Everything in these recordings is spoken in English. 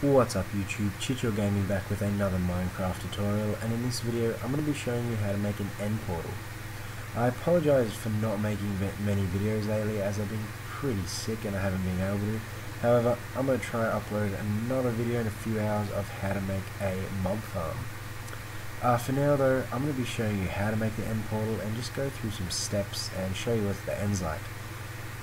What's up YouTube, Chicho Gaming back with another Minecraft tutorial and in this video I'm going to be showing you how to make an end portal. I apologise for not making many videos lately as I've been pretty sick and I haven't been able to. However, I'm going to try and upload another video in a few hours of how to make a mob farm. Uh, for now though, I'm going to be showing you how to make the end portal and just go through some steps and show you what the end's like.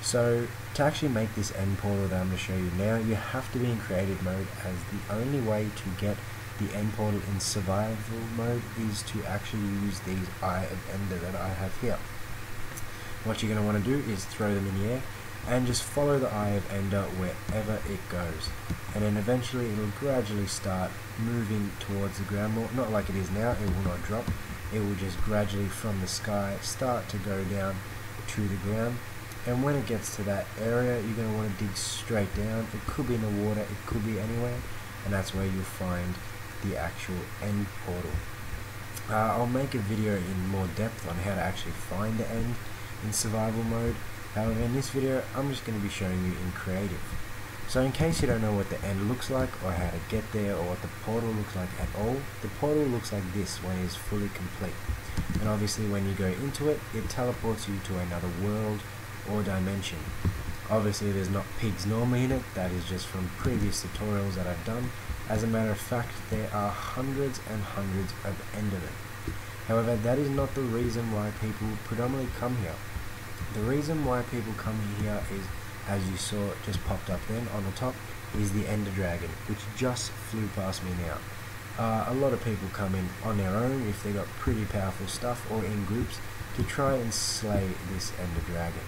So to actually make this end portal that I'm going to show you now, you have to be in creative mode as the only way to get the end portal in survival mode is to actually use these Eye of Ender that I have here. What you're going to want to do is throw them in the air and just follow the Eye of Ender wherever it goes. And then eventually it will gradually start moving towards the ground more, not like it is now, it will not drop. It will just gradually from the sky start to go down to the ground and when it gets to that area you're going to want to dig straight down. It could be in the water it could be anywhere and that's where you'll find the actual end portal. Uh, I'll make a video in more depth on how to actually find the end in survival mode. However in this video I'm just going to be showing you in creative. So in case you don't know what the end looks like or how to get there or what the portal looks like at all the portal looks like this when it is fully complete. And obviously when you go into it it teleports you to another world or dimension. Obviously there's not pigs normally in it, that is just from previous tutorials that I've done. As a matter of fact, there are hundreds and hundreds of Endermen. However, that is not the reason why people predominantly come here. The reason why people come here is, as you saw just popped up then on the top, is the Ender Dragon, which just flew past me now. Uh, a lot of people come in on their own if they got pretty powerful stuff or in groups to try and slay this Ender Dragon.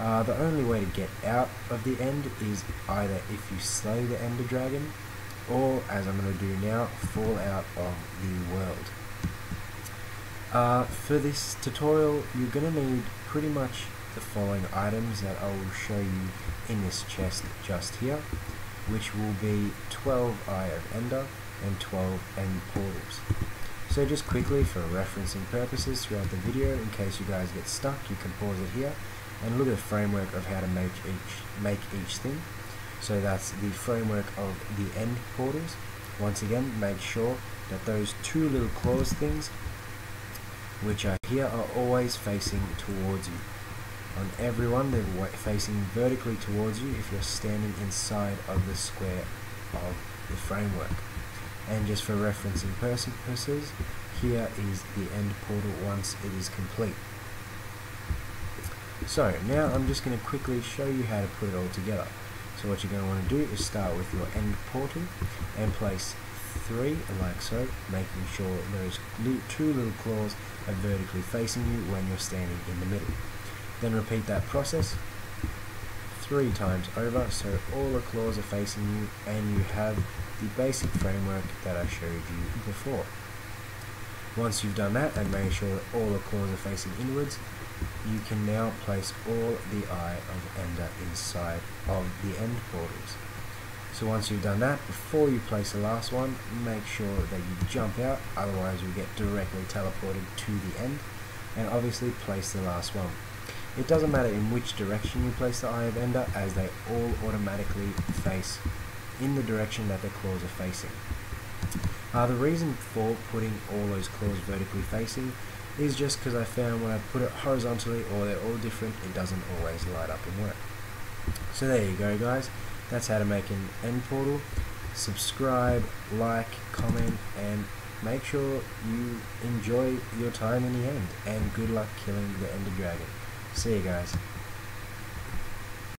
Uh, the only way to get out of the end is either if you slay the Ender Dragon, or as I'm going to do now, fall out of the world. Uh, for this tutorial, you're going to need pretty much the following items that I will show you in this chest just here, which will be 12 Eye of Ender and 12 End Portals. So just quickly for referencing purposes throughout the video, in case you guys get stuck, you can pause it here and look at the framework of how to make each make each thing. So that's the framework of the end portals. Once again, make sure that those two little claws things, which are here, are always facing towards you. On everyone, they're facing vertically towards you if you're standing inside of the square of the framework. And just for reference referencing purposes, here is the end portal once it is complete. So now I'm just going to quickly show you how to put it all together. So what you're going to want to do is start with your end portal and place three like so, making sure those two little claws are vertically facing you when you're standing in the middle. Then repeat that process three times over so all the claws are facing you and you have the basic framework that I showed you before. Once you've done that and made sure that all the claws are facing inwards, you can now place all the Eye of Ender inside of the end portals. So once you've done that, before you place the last one, make sure that you jump out, otherwise you'll get directly teleported to the end, and obviously place the last one. It doesn't matter in which direction you place the Eye of Ender, as they all automatically face in the direction that their claws are facing. Uh, the reason for putting all those claws vertically facing is just because I found when I put it horizontally or they're all different, it doesn't always light up and work. So there you go guys, that's how to make an end portal. Subscribe, like, comment, and make sure you enjoy your time in the end. And good luck killing the Ender Dragon. See you guys.